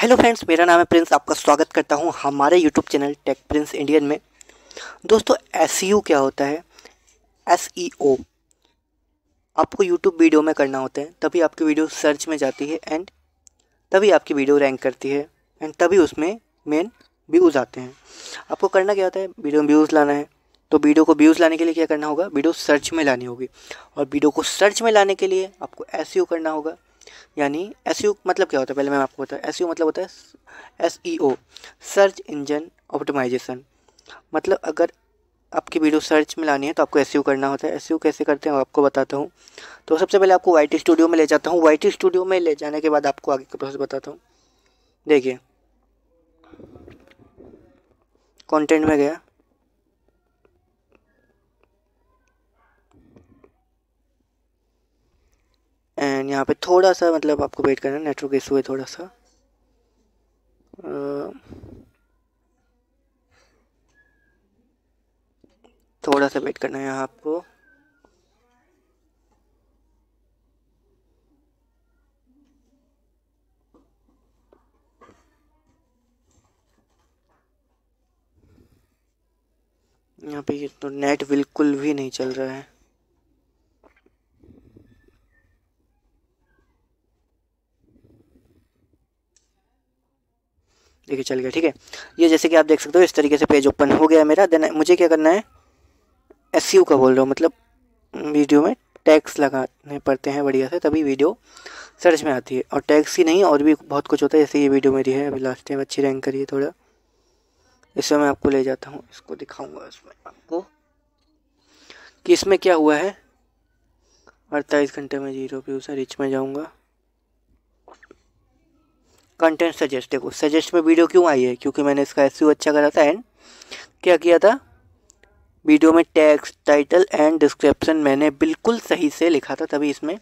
Hello friends मेरा नाम है प्रिंस आपका स्वागत करता हूँ हमारे YouTube channel tech prince Indian में। दोस्तों एस क्या होता है? एस e आपको यूट्यूब वीडियो में करना होता है, तभी आपकी वीडियो सर्च में जाती है एंड तभी आपकी वीडियो रैंक करती है एंड तभी उसमें मेन व्यूज़ आते हैं। आपको करना क्या होता है? वीडियो में व्यूज़ लाना है। तो वीडियो को व्यूज़ लाने के लिए क्या करना होगा? वीडियो सर्च में लानी होगी। और वीडियो को सर्च में लाने के लिए आपको एस करना होगा। यानी एस मतलब क्या होता है? पहले मैं आपको बताऊँ। एस मतलब होता है S E O search engine optimisation मतलब अगर आपकी वीडियो सर्च में लानी है तो आपको एस करना होता है। एस कैसे करते हैं आपको बताता हूँ। तो सबसे पहले आपको वाईटी स्टूडियो में ले जाता हूँ। वाई स्टूडियो में ले जाने के बाद आपको आगे का प्रोसेस बताता हूँ। देखिए। कंटेंट में गया एंड यहाँ पे थोड़ा सा मतलब आपको वेट करना है नेटवर्क इशू है थोड़ा सा। थोड़ा सा वेट करना है यहाँ आपको। यहाँ पे ये तो नेट बिल्कुल भी नहीं चल रहा है। देखिए, चल गया, ठीक है? ये जैसे कि आप देख सकते हो, इस तरीके से पेज ओपन हो गया मेरा। देन मुझे क्या करना है? एस का बोल रहा हूँ मतलब वीडियो में टैक्स लगाने पड़ते हैं बढ़िया से, तभी वीडियो सर्च में आती है। और टैक्स ही नहीं, और भी बहुत कुछ होता है, जैसे ये वीडियो मेरी है, अभी लास्ट टाइम अच्छी रैंक करी है थोड़ा। इसमें मैं आपको ले जाता हूँ, इसको दिखाऊँगा इसमें आपको। कि इसमें क्या हुआ है? अड़तालीस घंटे में ज़ीरो व्यूज़ रिच में जाऊँगा। कंटेंट सजेस्ट देखो सजेस्ट में वीडियो क्यों आई है? क्योंकि मैंने इसका एस अच्छा करा था एंड क्या किया था? वीडियो में टैक्स टाइटल एंड डिस्क्रिप्शन मैंने बिल्कुल सही से लिखा था, तभी इसमें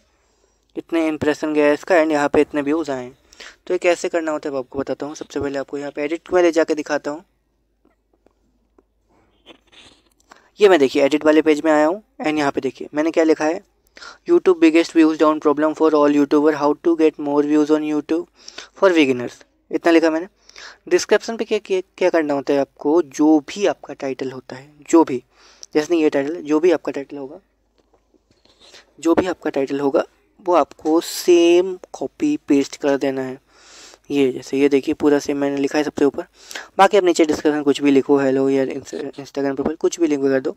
इतने इंप्रेशन गया इसका एंड यहाँ पे इतने व्यूज़ आए तो ये कैसे करना होता है आपको बताता हूँ। सबसे पहले आपको यहाँ पे एडिट में ले जाकर दिखाता हूँ। ये मैं देखिए एडिट वाले पेज में आया हूँ एंड यहाँ पे देखिए, मैंने क्या लिखा है? YouTube biggest views down problem for all YouTuber. How to get more views on YouTube for beginners. इतना लिखा मैंने। डिस्क्रिप्शन पे क्या क्या क्या करना होता है आपको? जो भी आपका टाइटल होता है, जो भी। जैसे नहीं ये टाइटल जो भी आपका टाइटल होगा, जो भी आपका टाइटल होगा, वो आपको सेम कॉपी पेस्ट कर देना है। ये जैसे, ये देखिए, पूरा सेम मैंने लिखा है सबसे ऊपर। बाकी आप नीचे डिस्क्रिप्शन कुछ भी लिखो हेलो या इंस्टाग्राम प्रोफ़ाइल कुछ भी लिंक कर दो।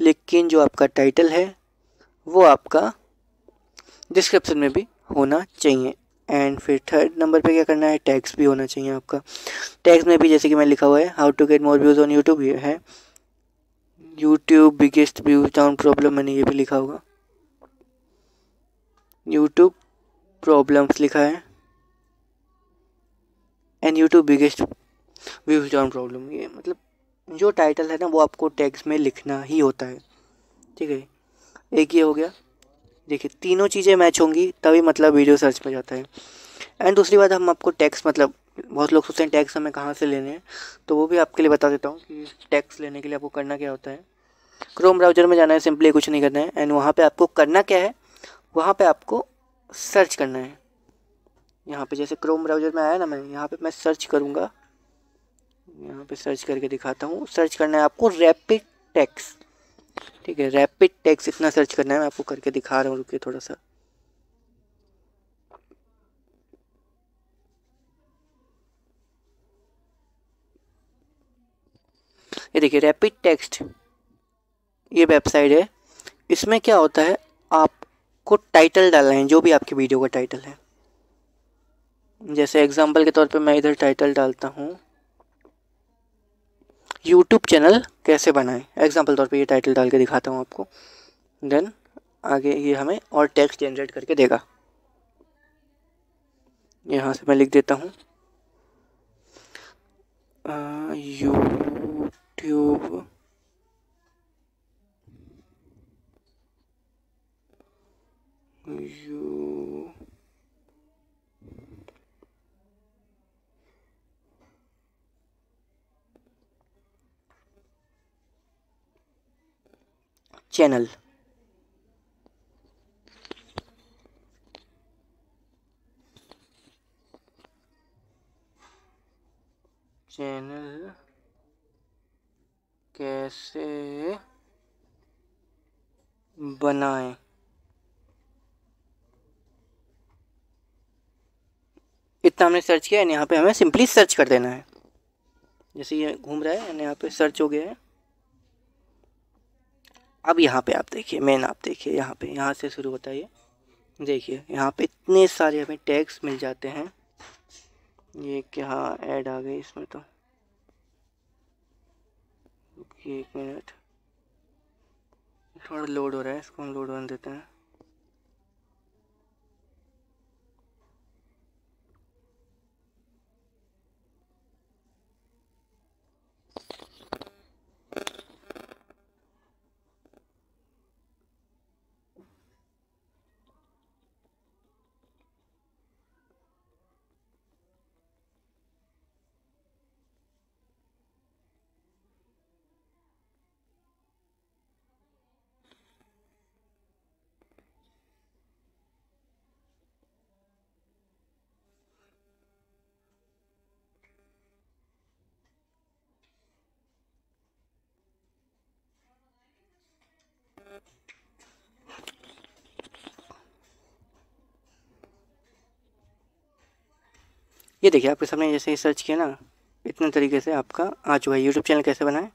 लेकिन जो आपका टाइटल है वो आपका डिस्क्रिप्शन में भी होना चाहिए। एंड फिर थर्ड नंबर पे क्या करना है? टैक्स भी होना चाहिए आपका। टैक्स में भी जैसे कि मैं लिखा हुआ है how to get more views on YouTube ये है। YouTube biggest views down problem मैंने ये भी लिखा होगा यूट्यूब प्रॉब्लम्स लिखा है। And YouTube biggest views down problem ये मतलब जो टाइटल है ना, वो आपको टैक्स में लिखना ही होता है। ठीक है? एक ये हो गया। देखिए, तीनों चीज़ें मैच होंगी, तभी मतलब वीडियो सर्च पर जाता है। एंड दूसरी बात, हम आपको टैक्स मतलब बहुत लोग सोचते हैं टैक्स हमें कहाँ से लेने हैं। तो वो भी आपके लिए बता देता हूँ कि टैक्स लेने के लिए आपको करना क्या होता है। क्रोम ब्राउज़र में जाना है सिंपली कुछ नहीं करना है। एंड वहाँ पे आपको करना क्या है, वहाँ पे आपको सर्च करना है। यहाँ पे जैसे क्रोम ब्राउज़र में आया ना मैं, यहाँ पे मैं सर्च करूँगा। यहाँ पे सर्च करके दिखाता हूँ। सर्च करना है आपको रैपिड टैक्स ठीक है रैपिड टेक्स इतना सर्च करना है, मैं आपको करके दिखा रहा हूँ, रुकिए थोड़ा सा। ये देखिए रैपिड टेक्स्ट ये वेबसाइट है। इसमें क्या होता है, आपको टाइटल डालना है, जो भी आपकी वीडियो का टाइटल है। जैसे एग्जांपल के तौर पे मैं इधर टाइटल डालता हूँ। यूट्यूब चैनल कैसे बनाएँ? एग्ज़ाम्पल तौर पे ये टाइटल डाल के दिखाता हूँ आपको। देन आगे ये हमें और टेक्स्ट जनरेट करके देगा। यहाँ से मैं लिख देता हूँ यूट्यूब यू चैनल। चैनल कैसे बनाएँ? इतना हमने सर्च किया है, यहाँ पे हमें सिंपली सर्च कर देना है। जैसे ये घूम रहा है, यहाँ पे सर्च हो गया है। अब यहाँ पे आप देखिए मेन आप देखिए, यहाँ पे, यहाँ से शुरू होता है ये। देखिए, यहाँ पे इतने सारे हमें टैग्स मिल जाते हैं। ये क्या ऐड आ गई इसमें तो? एक मिनट थोड़ा लोड हो रहा है, इसको हम लोड बन देते हैं। ये देखिए, आपके सामने जैसे ही सर्च किया ना, इतने तरीके से आपका आ चुका है। यूट्यूब चैनल कैसे बनाए?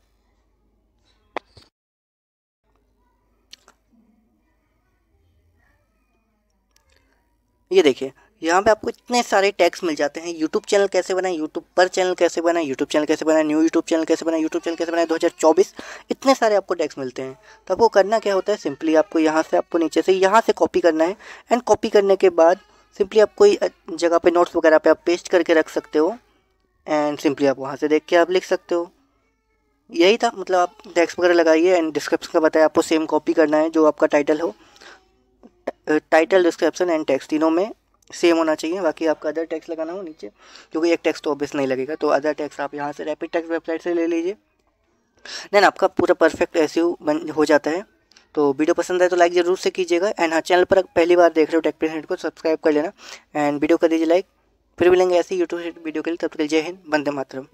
ये देखिए, यहाँ पे आपको इतने सारे टैक्स मिल जाते हैं। यूट्यूब चैनल कैसे बनाए? यूट्यूब पर चैनल कैसे बनाए? यूट्यूब चैनल कैसे बनाए? न्यू यूट्यूब चैनल कैसे बनाए? यूट्यूब चैनल कैसे बनाए? 2024 इतने सारे आपको टैक्स मिलते हैं। तो आपको करना क्या होता है? सिंपली आपको यहाँ से, आपको नीचे से, यहाँ से कॉपी करना है। एंड कॉपी करने के बाद सिंपली आप कोई जगह पे नोट्स वगैरह पे आप पेस्ट करके रख सकते हो एंड सिंपली आप वहाँ से देख के आप लिख सकते हो। यही था मतलब आप टैक्स वगैरह लगाइए एंड डिस्क्रिप्शन का बताया आपको सेम कॉपी करना है जो आपका टाइटल हो। टाइटल डिस्क्रिप्शन एंड टैक्स तीनों में सेम होना चाहिए, बाकी आपका अदर टैक्स लगाना हो नीचे, क्योंकि एक टैक्स तो ऑब्वियस नहीं लगेगा तो अदर टैक्स आप यहाँ से रैपिड टैक्स वेबसाइट से ले लीजिए। देन आपका पूरा परफेक्ट एस बन, हो जाता है। तो वीडियो पसंद आए तो लाइक ज़रूर से कीजिएगा। एंड हाँ चैनल पर पहली बार देख रहे हो टेक को सब्सक्राइब कर लेना। एंड वीडियो कर दीजिए लाइक फिर मिलेंगे ऐसे यूट्यूब वीडियो के लिए। तब तक जय हिंद बंदे मातरम।